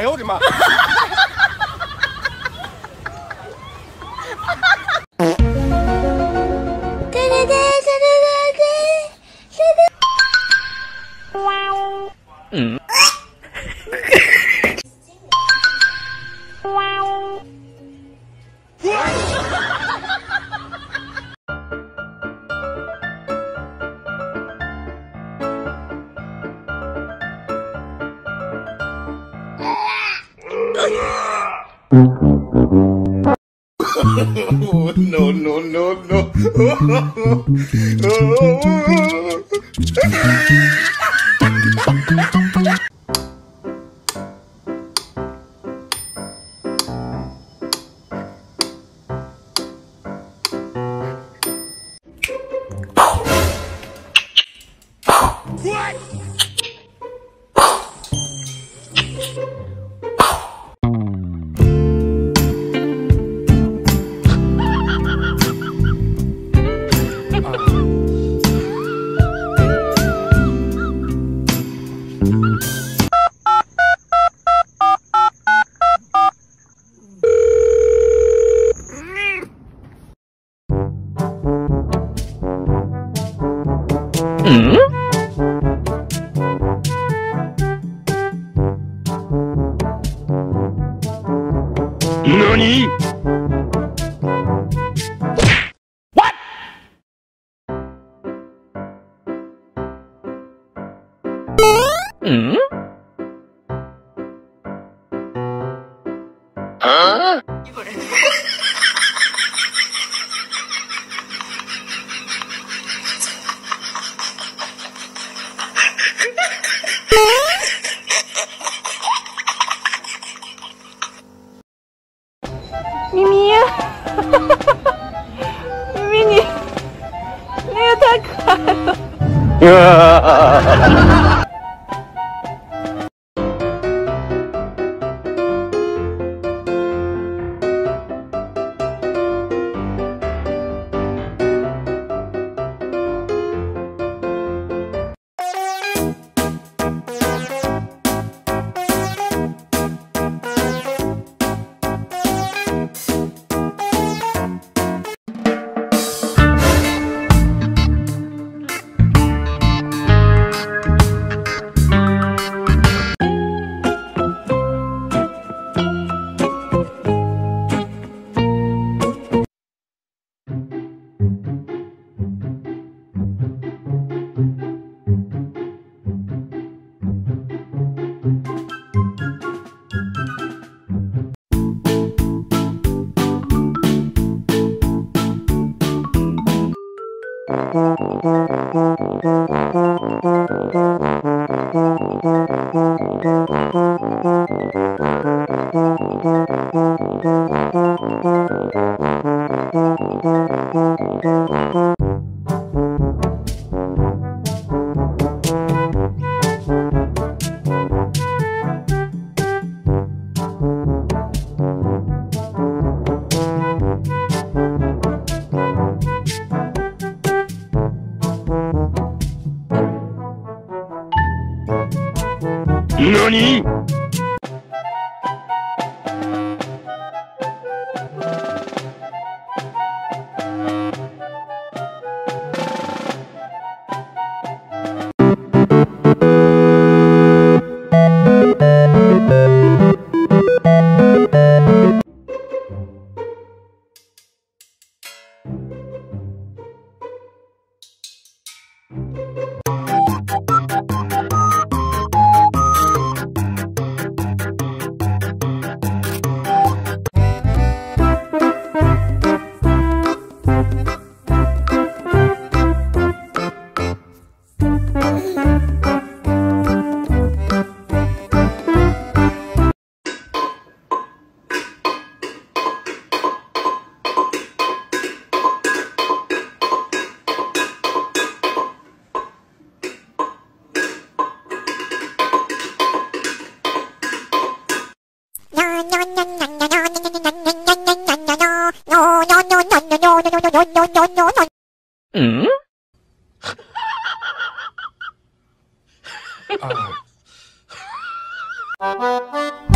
哎呦我的妈嗯。！no, no, no, Huh? んあ 咪咪，咪咪你，你也太可爱了。何嗯？啊。